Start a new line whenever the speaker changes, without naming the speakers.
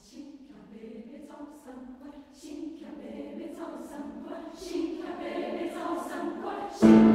心跳，妹妹早生贵，心跳，妹妹早生贵，心跳，妹妹早生贵。